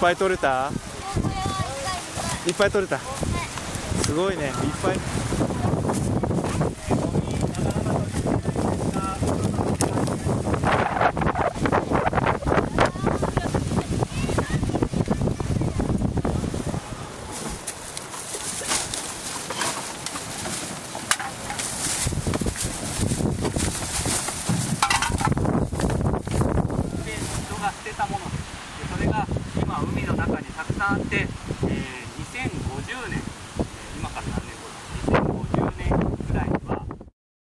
ぱい取れた？いっぱい取れた。すごいね。いっぱい海の中にたくさんあって、えー